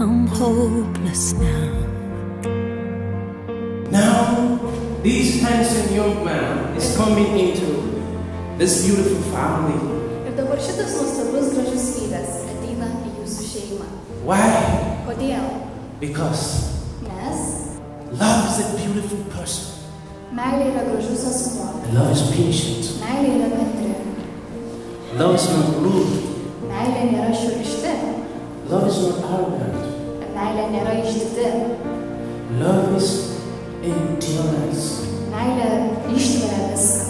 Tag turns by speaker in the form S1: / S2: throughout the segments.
S1: I'm hopeless now.
S2: Now, this handsome young man is coming into this beautiful family.
S3: Ir dabar šitas nuostabus gražus vyras ateina į jūsų šeimą.
S2: Why?
S3: Kodėl?
S2: Because
S3: Nes
S2: love is a beautiful person.
S3: meilė yra gražus asmuo.
S2: And love is patient.
S3: Meilė yra bendri.
S2: Love is not rude.
S3: Meilė nėra šiurkšti. nelere işitdi.
S2: Love is endurance.
S3: Nayla iş bilamiz.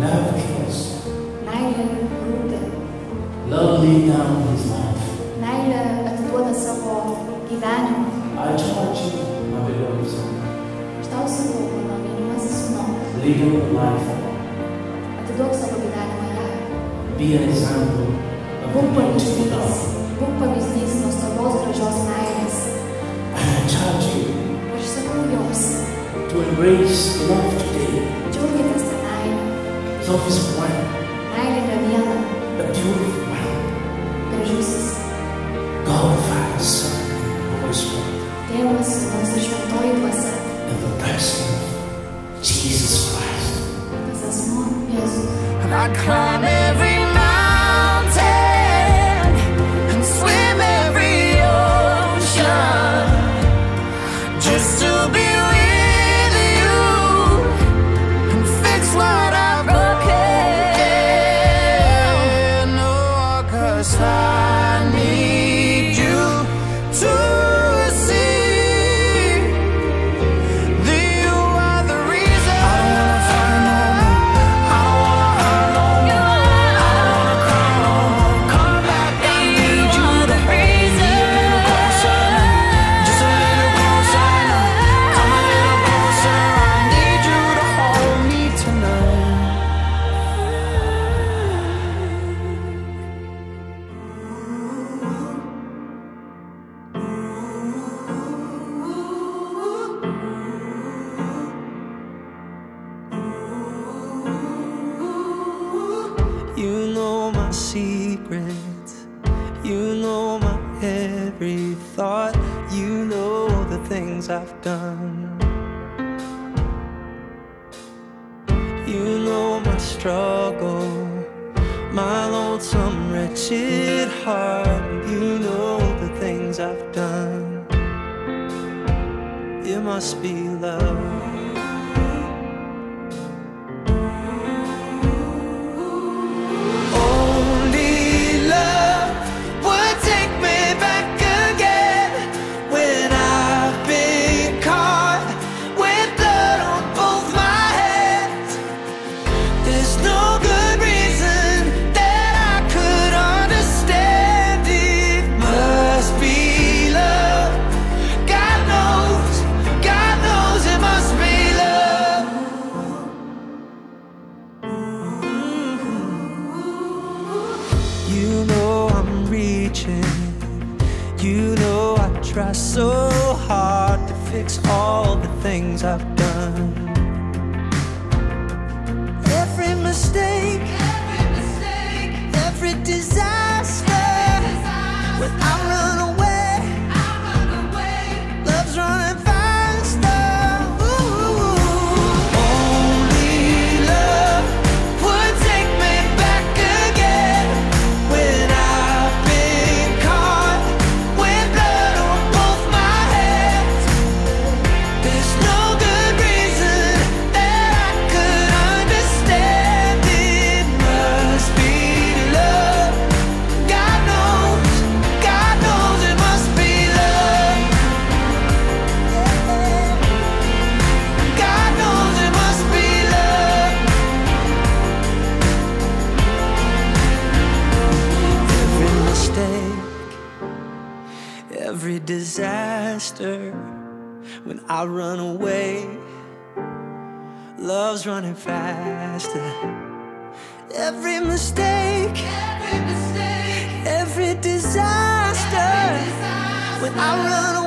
S2: Love cares.
S3: Nayla urdi.
S2: Love laid down his life.
S3: Nayla отвода своего дивана.
S2: I taught you, my beloved son.
S3: Что у своего положения вас сынок?
S2: Lead your life.
S3: Отдок свобода моя.
S2: Be an example of the beauty
S3: of
S2: love. Embrace love today.
S3: džiaugitės tą meilę.
S2: Love is one,
S3: Meilė yra viena,
S2: a beautiful one. God the Father, Son, and Holy Spirit,
S3: Tėvas, Sūnus ir Šventoji Dvasia.
S2: in the person of Jesus Christ.
S3: Tas asmuo Jėzus.
S4: And I climb secrets. You know my every thought. You know the things I've done. You know my struggle, my lonesome, wretched heart. You know the things I've done. It must be love. You know I'm reaching. You know I try so hard to fix all the things I've done. Faster when I run away. Love's running faster. Every mistake, every, mistake, every disaster. When I run away, I run away.